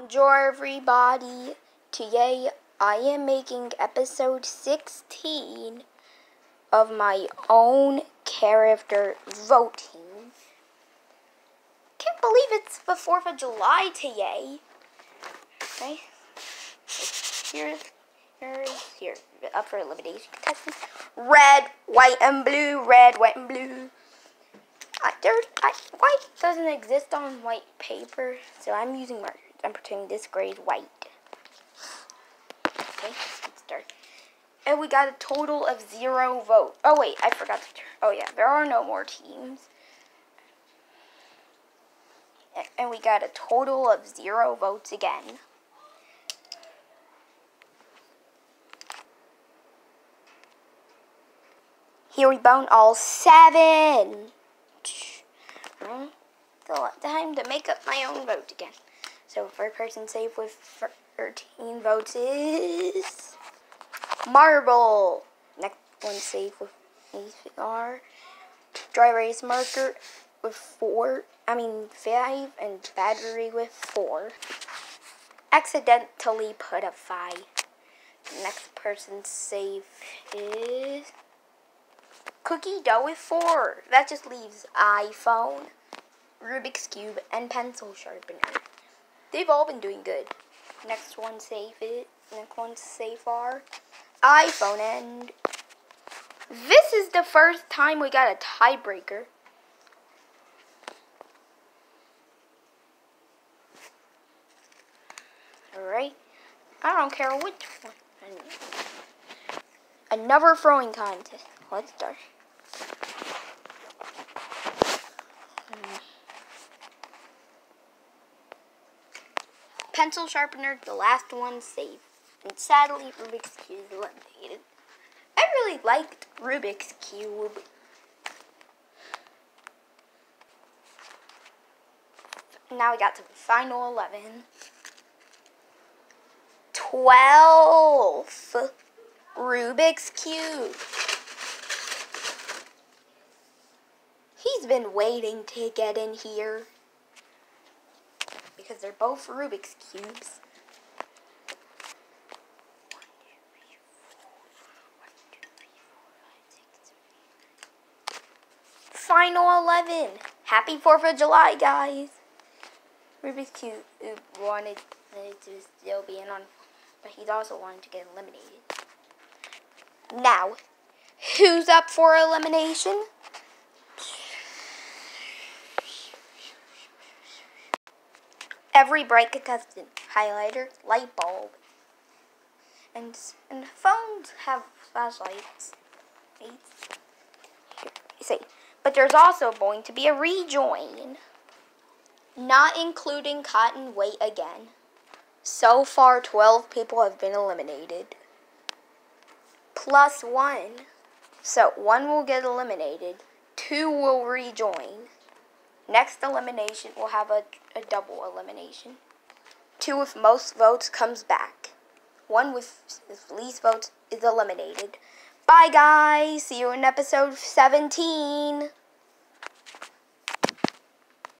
Bonjour everybody. Today I am making episode 16 of my own character voting. Can't believe it's the 4th of July today. Okay. Here's here's here up for elimination contestants. Red, white, and blue. Red, white, and blue. There, I, white doesn't exist on white paper, so I'm using markers. I'm pretending this gray is white. Okay, let's get started. And we got a total of zero votes. Oh wait, I forgot to. Oh yeah, there are no more teams. And we got a total of zero votes again. Here we bone all seven. Time to make up my own vote again. So first person safe with 13 votes is Marble. Next one safe with ACR. Dry erase marker with four. I mean five and battery with four. Accidentally put a five. Next person safe is Cookie dough with four. That just leaves iPhone, Rubik's Cube, and pencil sharpener. They've all been doing good. Next one safe it. Next one safe are iPhone end. this is the first time we got a tiebreaker. Alright. I don't care which one. Another throwing contest. Let's start. Pencil sharpener, the last one saved. And sadly, Rubik's Cube is eliminated. I really liked Rubik's Cube. Now we got to the final 11. 12 Rubik's Cube. He's been waiting to get in here. Because they're both Rubik's Cubes. Final 11. Happy 4th of July, guys. Rubik's Cube uh, wanted to still be in on, but he's also wanted to get eliminated. Now, who's up for elimination? Every bright contestant, highlighter, light bulb, and and phones have flashlights. See, but there's also going to be a rejoin, not including Cotton Weight again. So far, 12 people have been eliminated. Plus one. So one will get eliminated, two will rejoin. Next elimination will have a, a double elimination. Two with most votes comes back. One with least votes is eliminated. Bye, guys. See you in episode 17.